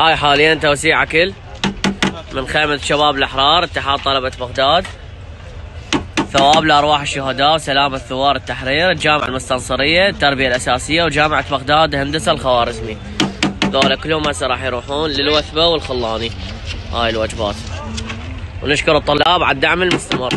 هاي حاليا توسيع أكل من خيمة شباب الأحرار اتحاد طلبة بغداد. ثواب لأرواح الشهداء وسلامة ثوار التحرير الجامعة المستنصرية التربية الأساسية وجامعة بغداد الهندسة الخوارزمي. ذولا كلهم هسه راح يروحون للوثبة والخلاني. هاي الوجبات. ونشكر الطلاب على الدعم المستمر.